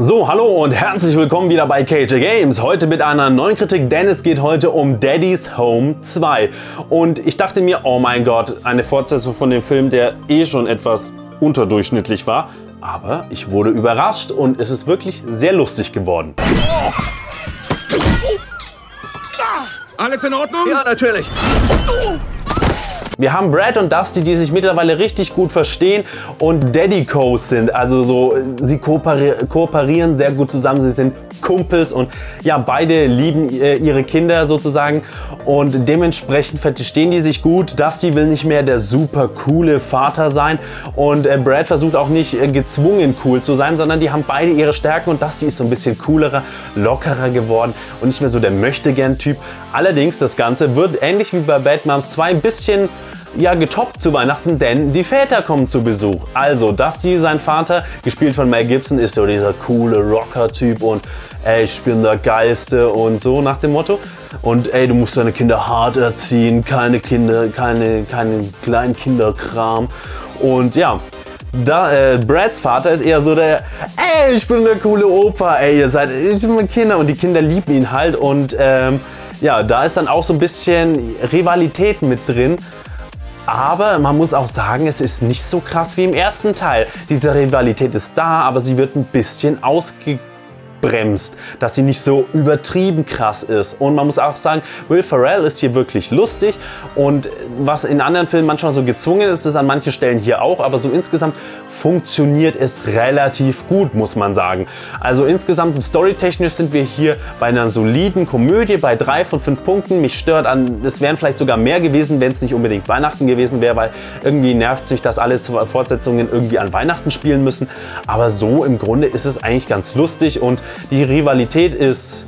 So, hallo und herzlich willkommen wieder bei KJ Games. Heute mit einer neuen Kritik, denn es geht heute um Daddy's Home 2. Und ich dachte mir, oh mein Gott, eine Fortsetzung von dem Film, der eh schon etwas unterdurchschnittlich war. Aber ich wurde überrascht und es ist wirklich sehr lustig geworden. Alles in Ordnung? Ja, natürlich. Wir haben Brad und Dusty, die sich mittlerweile richtig gut verstehen und Daddy-Co's sind. Also so, sie kooperieren sehr gut zusammen, sie sind Kumpels und ja, beide lieben äh, ihre Kinder sozusagen und dementsprechend verstehen die sich gut. Dusty will nicht mehr der super coole Vater sein und äh, Brad versucht auch nicht äh, gezwungen cool zu sein, sondern die haben beide ihre Stärken und Dusty ist so ein bisschen coolerer, lockerer geworden und nicht mehr so der Möchtegern-Typ. Allerdings, das Ganze wird ähnlich wie bei Bad Moms 2 ein bisschen ja getoppt zu Weihnachten, denn die Väter kommen zu Besuch. Also Dusty, sein Vater, gespielt von Mel Gibson, ist so dieser coole Rocker-Typ und ey, ich bin der Geiste und so nach dem Motto. Und ey, du musst deine Kinder hart erziehen, keine Kinder, keine, keine kleinen Kinderkram. Und ja, da, äh, Brads Vater ist eher so der, ey, ich bin der coole Opa, ey, ihr seid ich bin Kinder und die Kinder lieben ihn halt und ähm, ja, da ist dann auch so ein bisschen Rivalität mit drin. Aber man muss auch sagen, es ist nicht so krass wie im ersten Teil. Diese Rivalität ist da, aber sie wird ein bisschen ausgeglichen bremst, dass sie nicht so übertrieben krass ist. Und man muss auch sagen, Will Ferrell ist hier wirklich lustig und was in anderen Filmen manchmal so gezwungen ist, ist an manchen Stellen hier auch, aber so insgesamt funktioniert es relativ gut, muss man sagen. Also insgesamt storytechnisch sind wir hier bei einer soliden Komödie bei drei von fünf Punkten. Mich stört an, es wären vielleicht sogar mehr gewesen, wenn es nicht unbedingt Weihnachten gewesen wäre, weil irgendwie nervt es mich, dass alle Fortsetzungen irgendwie an Weihnachten spielen müssen. Aber so im Grunde ist es eigentlich ganz lustig und die Rivalität ist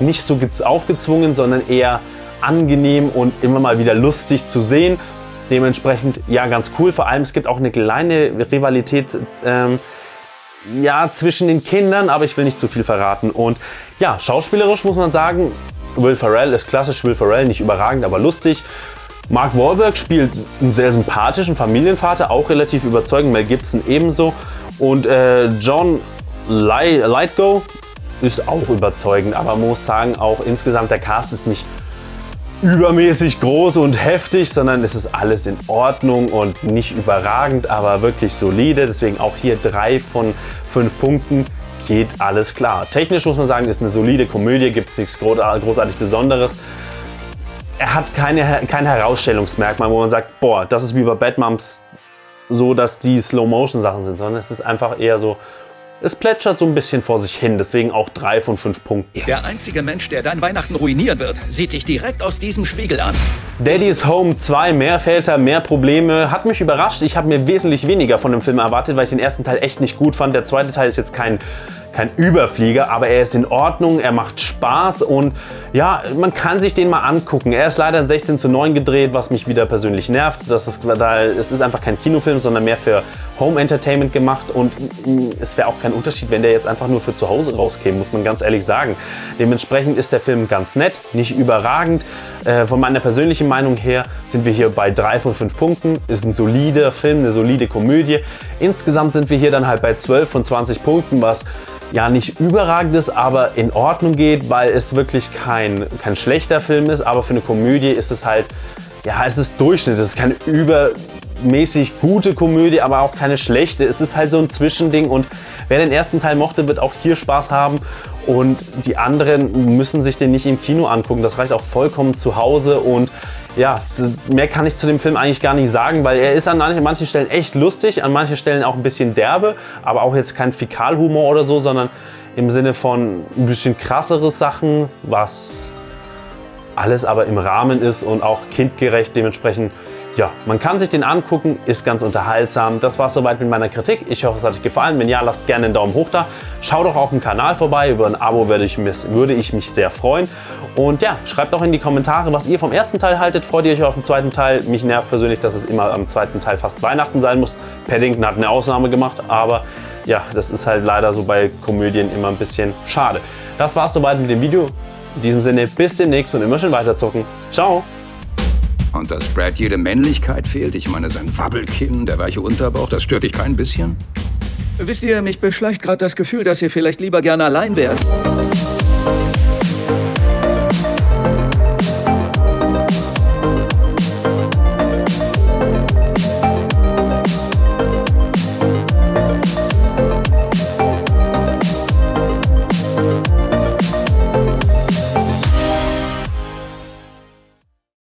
nicht so aufgezwungen, sondern eher angenehm und immer mal wieder lustig zu sehen. Dementsprechend ja ganz cool. Vor allem es gibt auch eine kleine Rivalität ähm, ja, zwischen den Kindern, aber ich will nicht zu viel verraten. Und ja, schauspielerisch muss man sagen, Will Ferrell ist klassisch Will Ferrell, nicht überragend, aber lustig. Mark Wahlberg spielt einen sehr sympathischen Familienvater, auch relativ überzeugend. Mel Gibson ebenso. Und äh, John Lightgo ist auch überzeugend, aber man muss sagen, auch insgesamt der Cast ist nicht übermäßig groß und heftig, sondern es ist alles in Ordnung und nicht überragend, aber wirklich solide. Deswegen auch hier drei von fünf Punkten geht alles klar. Technisch muss man sagen, ist eine solide Komödie, gibt es nichts großartig Besonderes. Er hat keine, kein Herausstellungsmerkmal, wo man sagt, boah, das ist wie bei Batmums so, dass die Slow-Motion-Sachen sind, sondern es ist einfach eher so, es plätschert so ein bisschen vor sich hin, deswegen auch drei von fünf Punkten. Der einzige Mensch, der dein Weihnachten ruinieren wird, sieht dich direkt aus diesem Spiegel an. Daddy's Home 2, mehr Väter, mehr Probleme, hat mich überrascht. Ich habe mir wesentlich weniger von dem Film erwartet, weil ich den ersten Teil echt nicht gut fand. Der zweite Teil ist jetzt kein kein Überflieger, aber er ist in Ordnung, er macht Spaß und ja, man kann sich den mal angucken. Er ist leider in 16 zu 9 gedreht, was mich wieder persönlich nervt. Das ist, da, es ist einfach kein Kinofilm, sondern mehr für Home Entertainment gemacht und es wäre auch kein Unterschied, wenn der jetzt einfach nur für zu Hause rauskäme, muss man ganz ehrlich sagen. Dementsprechend ist der Film ganz nett, nicht überragend. Äh, von meiner persönlichen Meinung her sind wir hier bei 3 von 5 Punkten. Ist ein solider Film, eine solide Komödie. Insgesamt sind wir hier dann halt bei 12 von 20 Punkten, was ja nicht überragend ist, aber in Ordnung geht, weil es wirklich kein, kein schlechter Film ist, aber für eine Komödie ist es halt, ja, es ist Durchschnitt, es ist keine übermäßig gute Komödie, aber auch keine schlechte. Es ist halt so ein Zwischending. Und wer den ersten Teil mochte, wird auch hier Spaß haben. Und die anderen müssen sich den nicht im Kino angucken. Das reicht auch vollkommen zu Hause. Und ja, mehr kann ich zu dem Film eigentlich gar nicht sagen, weil er ist an manchen Stellen echt lustig, an manchen Stellen auch ein bisschen derbe, aber auch jetzt kein Fäkalhumor oder so, sondern im Sinne von ein bisschen krassere Sachen, was alles aber im Rahmen ist und auch kindgerecht dementsprechend ja, man kann sich den angucken, ist ganz unterhaltsam. Das war soweit mit meiner Kritik. Ich hoffe, es hat euch gefallen. Wenn ja, lasst gerne einen Daumen hoch da. Schaut doch auf dem Kanal vorbei. Über ein Abo würde ich, würde ich mich sehr freuen. Und ja, schreibt doch in die Kommentare, was ihr vom ersten Teil haltet. Freut ihr euch auf den zweiten Teil? Mich nervt persönlich, dass es immer am zweiten Teil fast Weihnachten sein muss. Paddington hat eine Ausnahme gemacht, aber ja, das ist halt leider so bei Komödien immer ein bisschen schade. Das war's soweit mit dem Video. In diesem Sinne, bis demnächst und immer schön weiterzocken. Ciao! Und dass Brad jede Männlichkeit fehlt, ich meine sein Wabbelkinn, der weiche Unterbauch, das stört dich kein bisschen? Wisst ihr, mich beschleicht gerade das Gefühl, dass ihr vielleicht lieber gerne allein wärt.